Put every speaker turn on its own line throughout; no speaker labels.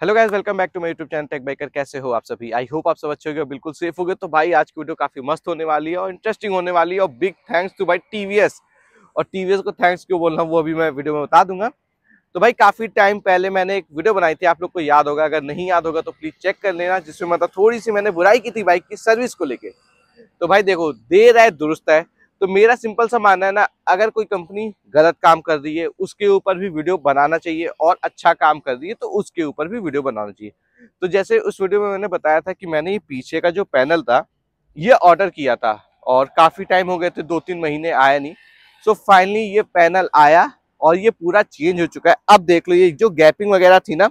Hello guys welcome back to my YouTube channel tech biker कैसे हो आप सभी? आई होप आप सब अच्छे होंगे बिल्कुल सेफ़ होगे। तो भाई, आज की वीडियो काफ़ी मस्त होने वाली है और इंटरेस्टिंग होने वाली है और बिग थैंक्स टू भाई टीवीएस और टीवीएस को थैंक्स क्यों बोल रहा हूँ वो अभी मैं वीडियो में बता दूँगा। तो भाई, काफ़ी टाइम पहले मैंने एक वीडियो बनाई थी, आप लोग को याद होगा। अगर नहीं याद होगा तो प्लीज़ चेक कर लेना, जिसमें मतलब थोड़ी सी मैंने बुराई की थी बाइक की सर्विस को लेकर तो भाई, देखो, देर है, दुरुस्त है। तो मेरा सिंपल सा मानना है ना, अगर कोई कंपनी गलत काम कर रही है, उसके ऊपर भी वीडियो बनाना चाहिए और अच्छा काम कर रही है तो उसके ऊपर भी वीडियो बनाना चाहिए। तो जैसे उस वीडियो में मैंने बताया था कि मैंने ये पीछे का जो पैनल था, ये ऑर्डर किया था और काफ़ी टाइम हो गए थे दो तीन महीने आया नहीं। सो फाइनली ये पैनल आया और ये पूरा चेंज हो चुका है। अब देख लो, ये जो गैपिंग वगैरह थी ना,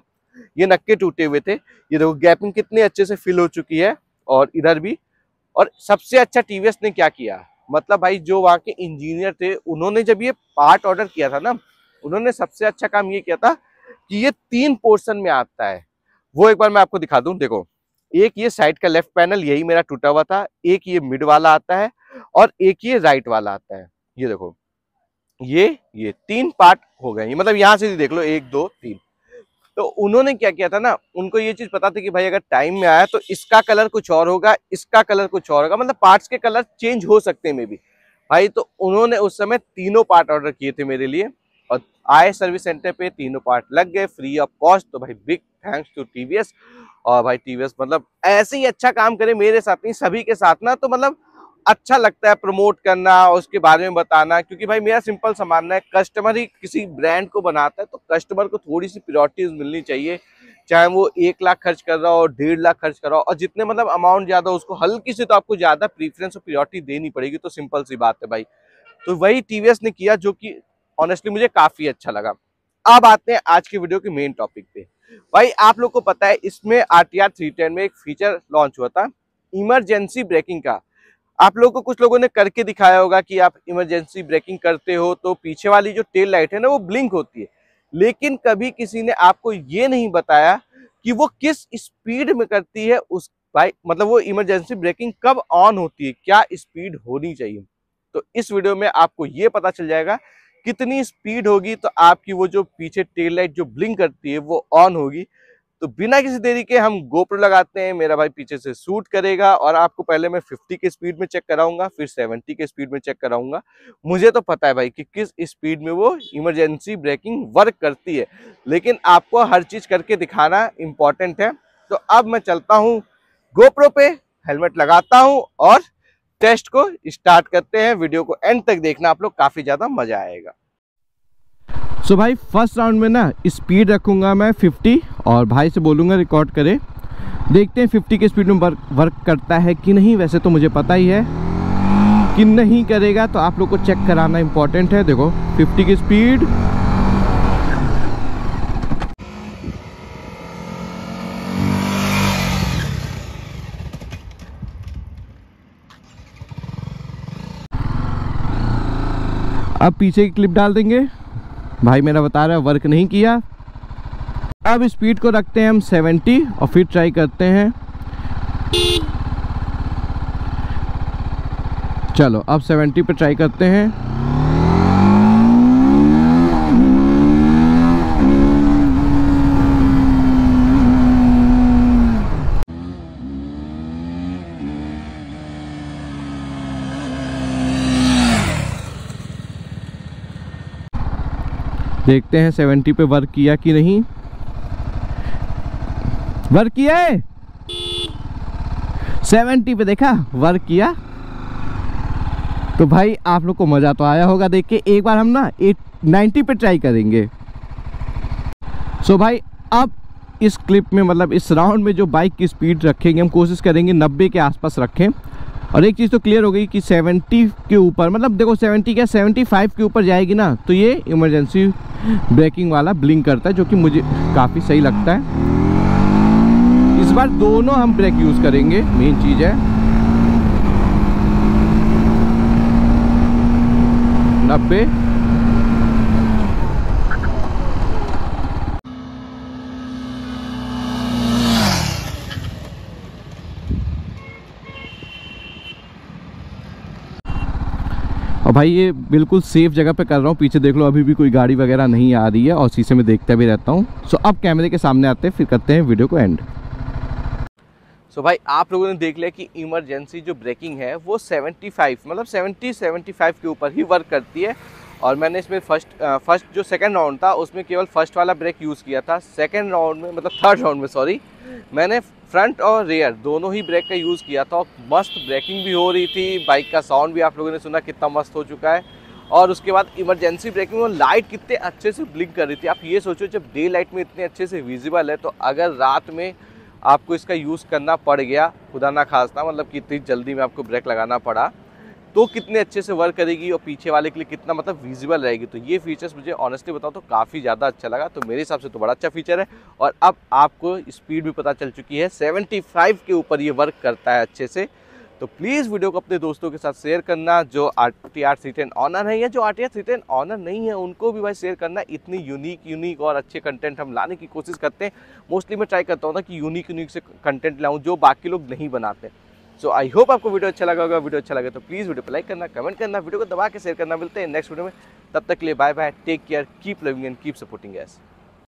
ये नक्के टूटे हुए थे। ये देखो, गैपिंग कितनी अच्छे से फिल हो चुकी है और इधर भी। और सबसे अच्छा टीवीएस ने क्या किया? मतलब भाई, जो वहाँ के इंजीनियर थे, उन्होंने जब ये पार्ट ऑर्डर किया था ना, उन्होंने सबसे अच्छा काम ये किया था कि ये तीन पोर्शन में आता है। वो एक बार मैं आपको दिखा दूँ, देखो, एक ये साइड का लेफ़्ट पैनल यही मेरा टूटा हुआ था, एक ये मिड वाला आता है और एक ये राइट वाला आता है। ये देखो, ये ये तीन पार्ट हो गए मतलब यहाँ से देख लो, एक, दो, तीन। तो उन्होंने क्या किया था ना, उनको ये चीज़ पता थी कि भाई अगर टाइम में आया तो इसका कलर कुछ और होगा, इसका कलर कुछ और होगा मतलब पार्ट्स के कलर चेंज हो सकते हैं मे भी भाई तो उन्होंने उस समय तीनों पार्ट ऑर्डर किए थे मेरे लिए और आए सर्विस सेंटर पे, तीनों पार्ट लग गए फ्री ऑफ़ कॉस्ट तो भाई बिग थैंक्स टू टीवीएस और भाई टीवीएस मतलब ऐसे ही अच्छा काम करे मेरे साथ नहीं, सभी के साथ ना तो मतलब अच्छा लगता है प्रमोट करना, उसके बारे में बताना, क्योंकि भाई मेरा सिंपल सा मानना है कस्टमर ही किसी ब्रांड को बनाता है तो कस्टमर को थोड़ी सी प्रियोरिटीज मिलनी चाहिए। चाहे वो एक लाख खर्च कर रहा हो, डेढ़ लाख खर्च कर रहा हो, और जितने मतलब अमाउंट ज़्यादा उसको हल्की से तो आपको ज़्यादा प्रीफरेंस और प्रियोरिटी देनी पड़ेगी तो सिंपल सी बात है भाई। तो वही टीवीएस ने किया, जो कि ऑनेस्टली मुझे काफ़ी अच्छा लगा। अब आते हैं आज के वीडियो के मेन टॉपिक पे। भाई, आप लोग को पता है, इसमें R T R three ten में एक फीचर लॉन्च हुआ था इमरजेंसी ब्रेकिंग का। आप लोगों को कुछ लोगों ने करके दिखाया होगा कि आप इमरजेंसी ब्रेकिंग करते हो तो पीछे वाली जो टेल लाइट है ना, वो ब्लिंक होती है। लेकिन कभी किसी ने आपको ये नहीं बताया कि वो किस स्पीड में करती है, उस भाई मतलब वो इमरजेंसी ब्रेकिंग कब ऑन होती है, क्या स्पीड होनी चाहिए। तो इस वीडियो में आपको ये पता चल जाएगा कितनी स्पीड होगी तो आपकी वो जो पीछे टेल लाइट जो ब्लिंक करती है, वो ऑन होगी। तो बिना किसी देरी के हम गोप्रो लगाते हैं, मेरा भाई पीछे से शूट करेगा और आपको पहले मैं 50 के स्पीड में चेक कराऊँगा, फिर 70 के स्पीड में चेक कराऊँगा। मुझे तो पता है भाई कि किस स्पीड में वो इमरजेंसी ब्रेकिंग वर्क करती है, लेकिन आपको हर चीज़ करके दिखाना इंपॉर्टेंट है। तो अब मैं चलता हूँ गोप्रो पे हेलमेट लगाता हूँ और टेस्ट को स्टार्ट करते हैं। वीडियो को एंड तक देखना, आप लोग काफ़ी ज़्यादा मज़ा आएगा।
सो भाई फ़र्स्ट राउंड में ना स्पीड रखूँगा मैं 50 और भाई से बोलूँगा रिकॉर्ड करे। देखते हैं 50 के स्पीड में वर्क वर्क करता है कि नहीं, वैसे तो मुझे पता ही है कि नहीं करेगा तो आप लोग को चेक कराना इम्पोर्टेंट है। देखो 50 की स्पीड अब पीछे की क्लिप डाल देंगे। भाई मेरा बता रहा है वर्क नहीं किया। अब स्पीड को रखते हैं हम 70 और फिर ट्राई करते हैं। चलो, अब 70 पे ट्राई करते हैं। देखते हैं सेवेंटी पे वर्क किया कि नहीं। वर्क किया है? सेवेंटी पे देखा, वर्क किया। तो भाई, आप लोग को मज़ा तो आया होगा देख के, एक बार हम ना एट नाइन्टी पे ट्राई करेंगे। सो so भाई, अब इस क्लिप में मतलब इस राउंड में जो बाइक की स्पीड रखेंगे, हम कोशिश करेंगे नब्बे के आसपास रखें। और एक चीज़ तो क्लियर हो गई कि 70 के ऊपर मतलब देखो 70 क्या 75 के ऊपर जाएगी ना तो ये इमरजेंसी ब्रेकिंग वाला ब्लिंक करता है, जो कि मुझे काफ़ी सही लगता है। इस बार दोनों हम ब्रेक यूज़ करेंगे मेन चीज़ है। नब्बे। और भाई ये बिल्कुल सेफ़ जगह पे कर रहा हूँ। पीछे देख लो, अभी भी कोई गाड़ी वगैरह नहीं आ रही है और शीशे में देखता भी रहता हूँ। सो अब कैमरे के सामने आते हैं, फिर करते हैं वीडियो को एंड
सो so, भाई, आप लोगों ने देख लिया कि इमरजेंसी जो ब्रेकिंग है, वो 75 मतलब 70 75 के ऊपर ही वर्क करती है। और मैंने इसमें फ़र्स्ट फ़र्स्ट जो सेकंड राउंड था, उसमें केवल फ़र्स्ट वाला ब्रेक यूज़ किया था। सेकंड राउंड में मतलब थर्ड राउंड में सॉरी मैंने फ्रंट और रेयर दोनों ही ब्रेक का यूज़ किया था। और मस्त ब्रेकिंग भी हो रही थी। बाइक का साउंड भी आप लोगों ने सुना, कितना मस्त हो चुका है। और उसके बाद इमरजेंसी ब्रेकिंग में लाइट कितने अच्छे से ब्लिंक कर रही थी। आप ये सोचो, जब डे लाइट में इतने अच्छे से विजिबल है तो अगर रात में आपको इसका यूज़ करना पड़ गया, खुदा ना खास्ता मतलब कि इतनी जल्दी में आपको ब्रेक लगाना पड़ा तो कितने अच्छे से वर्क करेगी और पीछे वाले के लिए कितना मतलब विजिबल रहेगी? तो ये फीचर्स मुझे ऑनेस्टली बताओ तो काफ़ी ज़्यादा अच्छा लगा। तो मेरे हिसाब से तो बड़ा अच्छा फीचर है और अब आपको स्पीड भी पता चल चुकी है। 75 के ऊपर ये वर्क करता है अच्छे से। तो प्लीज़ वीडियो को अपने दोस्तों के साथ शेयर करना जो R T R C ten owner है या जो R T R C ten owner नहीं है, उनको भी भाई शेयर करना। इतनी यूनिक यूनिक और अच्छे कंटेंट हम लाने की कोशिश करते हैं। मोस्टली मैं ट्राई करता हूँ ना कि यूनिक यूनिक से कंटेंट लाऊँ जो बाकी लोग नहीं बनाते। सो आई होप आपको वीडियो अच्छा लगा होगा। वीडियो अच्छा लगे तो प्लीज़ वीडियो पर लाइक करना कमेंट करना वीडियो को दबा के शेयर करना। मिलते हैं नेक्स्ट वीडियो में। तब तक के लिए bye bye take care keep loving and keep supporting us